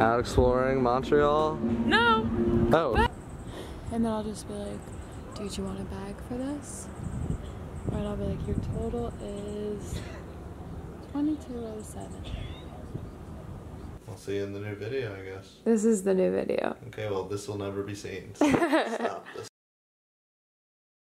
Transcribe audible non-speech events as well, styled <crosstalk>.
Out exploring Montreal? No. Oh. And then I'll just be like, dude, you want a bag for this? Right? I'll be like, your total is 2207. I'll see you in the new video, I guess. This is the new video. Okay, well, this will never be seen. <laughs> Stop this.